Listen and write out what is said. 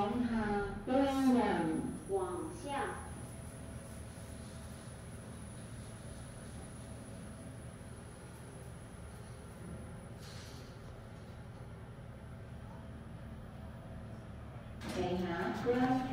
往下，端仰往下，平行。